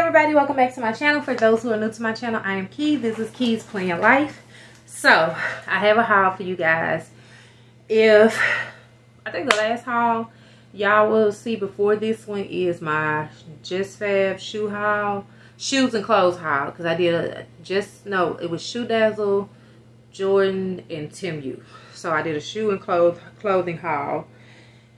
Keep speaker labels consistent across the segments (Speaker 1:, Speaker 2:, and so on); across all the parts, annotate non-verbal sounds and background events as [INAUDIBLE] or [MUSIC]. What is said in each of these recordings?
Speaker 1: everybody welcome back to my channel. For those who are new to my channel i am key. This is Keiis Planned Lyfe. So i have a haul for you guys. If i think the last haul y'all will see before this one is my JustFab shoe haul shoes and clothes haul. Because i did a just no it was ShoeDazzle jordan and Temu. So i did a shoe and clothes clothing haul.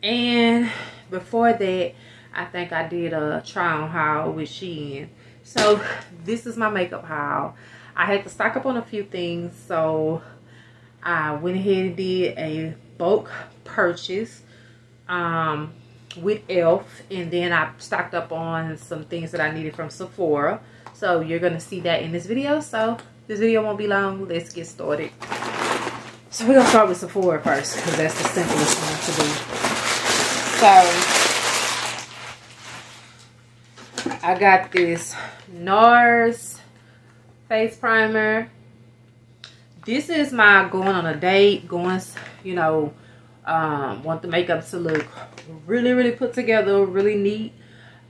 Speaker 1: And before that I think I did a try on haul with Shein. So this is my makeup haul. I had to stock up on a few things. So I went ahead and did a bulk purchase um, with e.l.f. And then I stocked up on some things that I needed from Sephora. So you're going to see that in this video. So this video won't be long. Let's get started. So we're going to start with Sephora first because that's the simplest one to do. So I got this NARS face primer. This is my going on a date, going, you know, um, want the makeup to look really, really put together, really neat.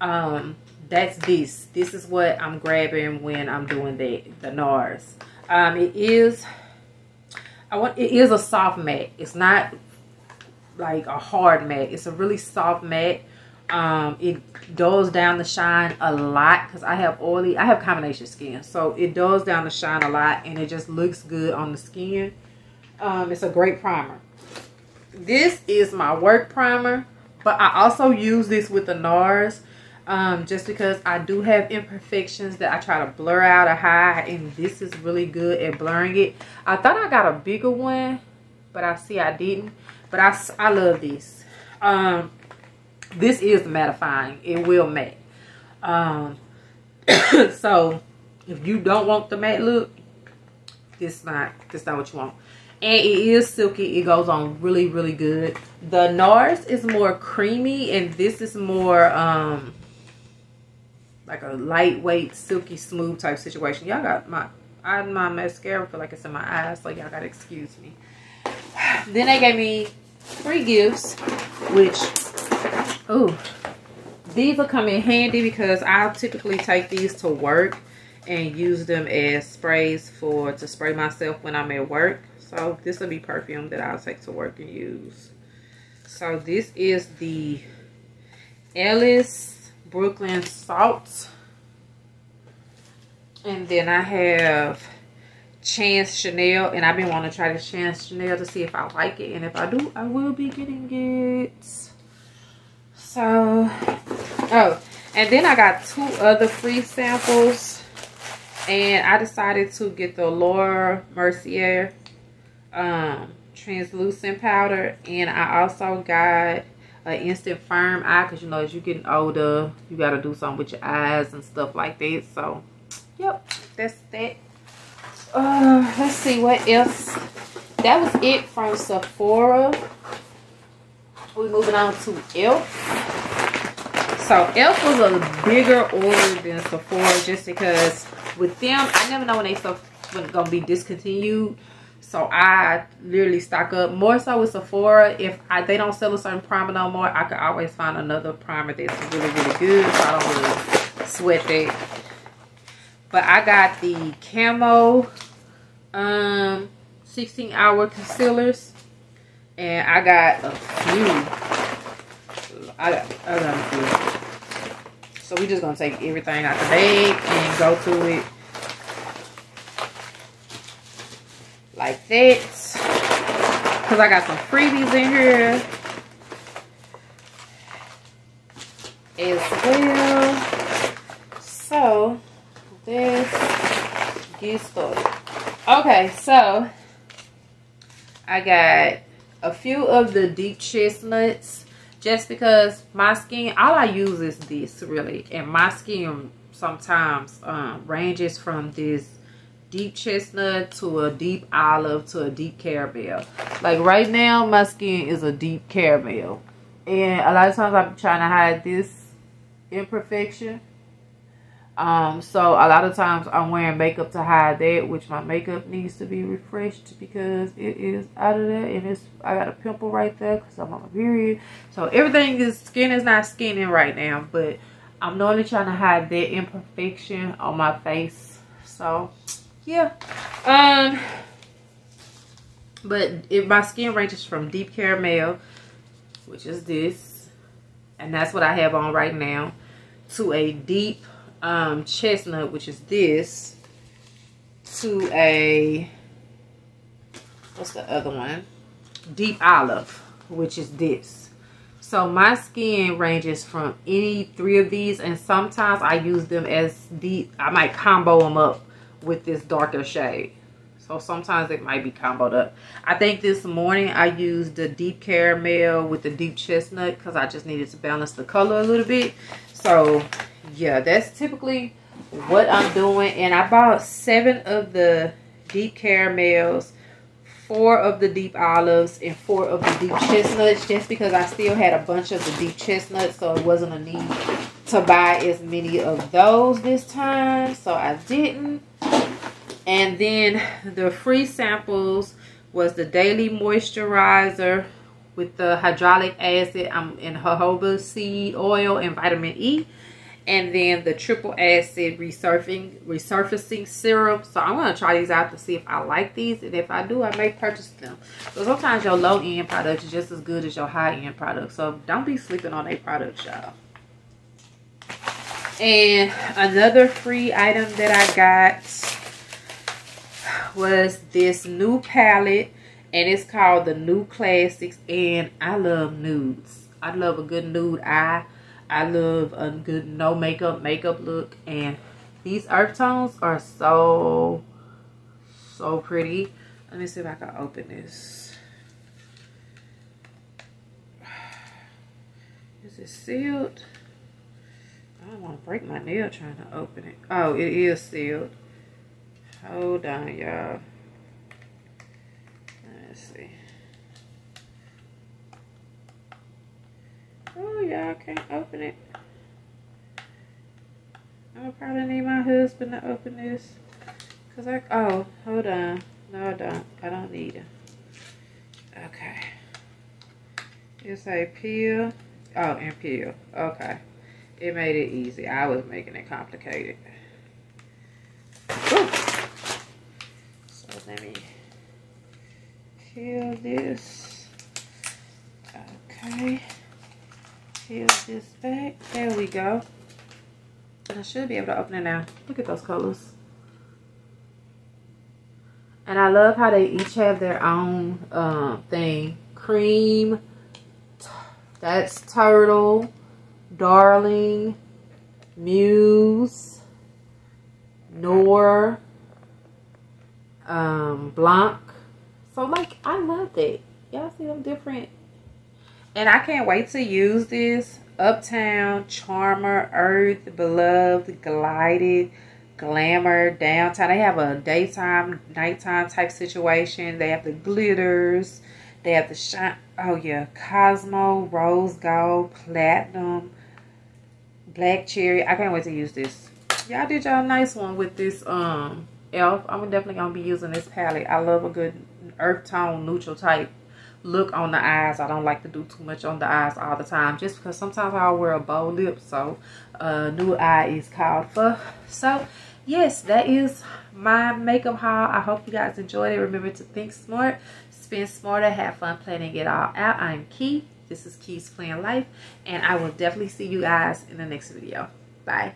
Speaker 1: Um, that's this. This is what I'm grabbing when I'm doing the, the NARS. Um, it is, I want, it is a soft matte. It's not like a hard matte. It's a really soft matte um, it dulls down the shine a lot because I have oily, I have combination skin. So it dulls down the shine a lot and it just looks good on the skin. Um, it's a great primer. This is my work primer, but I also use this with the NARS um, just because I do have imperfections that I try to blur out or hide and this is really good at blurring it. I thought I got a bigger one, but I see I didn't. But I, I love this. Um, this is mattifying. It will matte um [COUGHS] so if you don't want the matte look this not this not what you want. And it is silky. It goes on really really good. The nars is more creamy and this is more um like a lightweight silky smooth type situation. Y'all got my I my mascara feel like it's in my eyes so y'all gotta excuse me. [SIGHS] Then they gave me free gifts which Oh, these will come in handy because I typically take these to work and use them as sprays for to spray myself when I'm at work. So this will be perfume that I'll take to work and use. So this is the Ellis Brooklyn Salt. And then I have Chance Chanel. And I've been wanting to try this Chance Chanel to see if I like it. And if I do, I will be getting it. So, oh, and then I got two other free samples. And I decided to get the Laura Mercier um, translucent powder. And I also got an instant firm eye. Because, you know, as you're getting older, you got to do something with your eyes and stuff like that. So, yep, that's that. Uh, let's see what else. That was it from Sephora. We're moving on to e.l.f. So e.l.f. was a bigger order than Sephora just because with them, I never know when they stuff when gonna be discontinued. So I literally stock up more so with Sephora. If I, they don't sell a certain primer no more, I could always find another primer that's really, really good. So I don't really sweat that. But I got the Camo um 16 hour concealers. And I got a few. I got, I got a few. So we're just gonna take everything out the bag and go to it like that. Cause I got some freebies in here as well. So this gets started. Okay, so I got a few of the deep chestnuts just because my skin all i use is this really. And my skin sometimes um, ranges from this deep chestnut to a deep olive to a deep caramel. Like right now my skin is a deep caramel. And a lot of times i'm trying to hide this imperfection um, so a lot of times I'm wearing makeup to hide that, which my makeup needs to be refreshed because it is out of there. And it's, I got a pimple right there because I'm on my period. So everything is, skin is not skinning right now, but I'm normally trying to hide that imperfection on my face. So, yeah. Um, but if my skin ranges from deep caramel, which is this, and that's what I have on right now, to a deep um, chestnut, which is this, to a, what's the other one? Deep olive, which is this. So my skin ranges from any three of these and sometimes I use them as deep, I might combo them up with this darker shade. So sometimes it might be comboed up. I think this morning I used the deep caramel with the deep chestnut because I just needed to balance the color a little bit. So yeah, that's typically what I'm doing. And I bought seven of the deep caramels, four of the deep olives, and four of the deep chestnuts just because I still had a bunch of the deep chestnuts. So it wasn't a need to buy as many of those this time. So I didn't. And then the free samples was the daily moisturizer with the hydraulic acid um, and jojoba seed oil and vitamin E and then the triple acid resurfacing resurfacing serum. So i'm going to try these out to see if i like these. And if i do i may purchase them. So sometimes your low-end products is just as good as your high-end products so don't be sleeping on a product y'all. And another free item that i got was this new palette. And it's called the new classics. And i love nudes. I love a good nude eye I love a good no makeup makeup look and these earth tones are so so pretty. Let me see if I can open this. Is it sealed? I don't want to break my nail trying to open it. Oh, it is sealed. Hold on, y'all. Oh, y'all can't open it. I'll probably need my husband to open this. Cause I, oh, hold on. No, I don't. I don't need it. Okay. It's a peel. Oh, and peel. Okay. It made it easy. I was making it complicated. So let me peel this. Okay peel this back. There we go. And I should be able to open it now. Look at those colors. And I love how they each have their own um, thing. Cream. That's Turtle. Darling. Muse. Noir. Um, Blanc. So, like, I love that. Y'all see them different and I can't wait to use this. Uptown, Charmer, Earth, Beloved, Glided, Glamour, Downtown. They have a daytime, nighttime type situation. They have the glitters. They have the shine. Oh, yeah. Cosmo, Rose Gold, Platinum, Black Cherry. I can't wait to use this. Y'all did y'all a nice one with this um elf. I'm definitely going to be using this palette. I love a good earth tone neutral type look on the eyes. I don't like to do too much on the eyes all the time just because sometimes I'll wear a bow lip. So a uh, new eye is called for. So yes, that is my makeup haul. I hope you guys enjoyed it. Remember to think smart, spend smarter, have fun planning it all out. I'm Key. This is Keiis Planned Lyfe. And I will definitely see you guys in the next video. Bye.